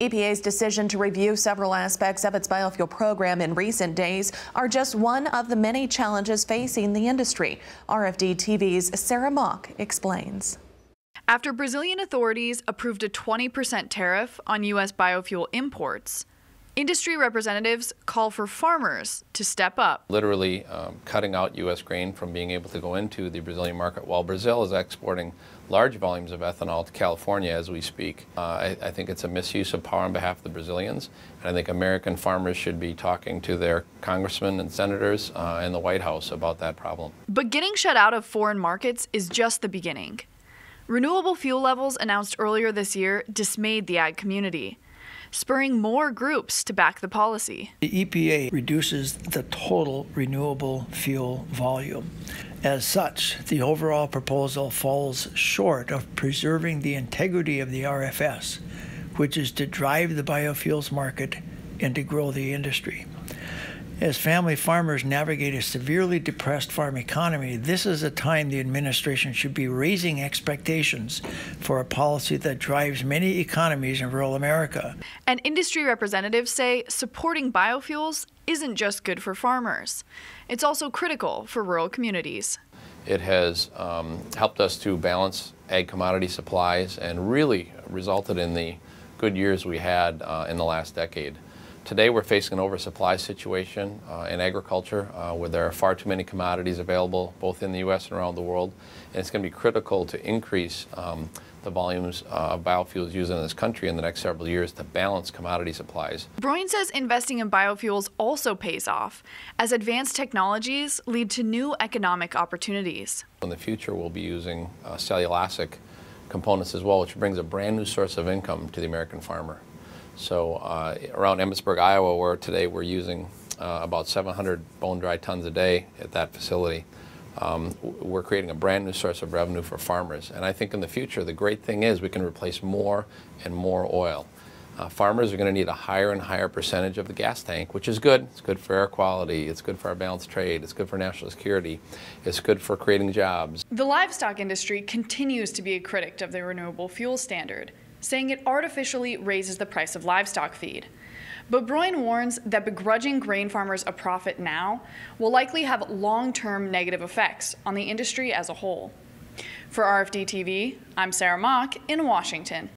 EPA's decision to review several aspects of its biofuel program in recent days are just one of the many challenges facing the industry. RFD TV's Sarah Mock explains. After Brazilian authorities approved a 20% tariff on U.S. biofuel imports, industry representatives call for farmers to step up. Literally um, cutting out U.S. grain from being able to go into the Brazilian market while Brazil is exporting large volumes of ethanol to California as we speak. Uh, I, I, think it's a misuse of power on behalf of the Brazilians, and I think American farmers should be talking to their congressmen and senators uh, in the White House about that problem. But getting shut out of foreign markets is just the beginning. Renewable fuel levels announced earlier this year dismayed the ag community, spurring more groups to back the policy. The EPA reduces the total renewable fuel volume. As such, the overall proposal falls short of preserving the integrity of the RFS, which is to drive the biofuels market and to grow the industry. As family farmers navigate a severely depressed farm economy, this is a time the administration should be raising expectations for a policy that drives many economies in rural America. And industry representatives say supporting biofuels isn't just good for farmers, it's also critical for rural communities. It has um, helped us to balance ag commodity supplies and really resulted in the good years we had uh, in the last decade. Today we're facing an oversupply situation uh, in agriculture uh, where there are far too many commodities available both in the U.S. and around the world. And it's going to be critical to increase um, the volumes uh, of biofuels used in this country in the next several years to balance commodity supplies. Broin says investing in biofuels also pays off as advanced technologies lead to new economic opportunities. In the future, we'll be using uh, cellulosic components as well, which brings a brand new source of income to the American farmer. So uh, around Emmetsburg, Iowa, where today we're using uh, about 700 bone dry tons a day at that facility, um, we're creating a brand new source of revenue for farmers. And I think in the future, the great thing is we can replace more and more oil. Uh, farmers are going to need a higher and higher percentage of the gas tank, which is good. It's good for air quality. It's good for our balanced trade. It's good for national security. It's good for creating jobs. The livestock industry continues to be a critic of the renewable fuel standard saying it artificially raises the price of livestock feed. But Broin warns that begrudging grain farmers a profit now will likely have long term negative effects on the industry as a whole. For RFD TV, I'm Sarah Mock in Washington.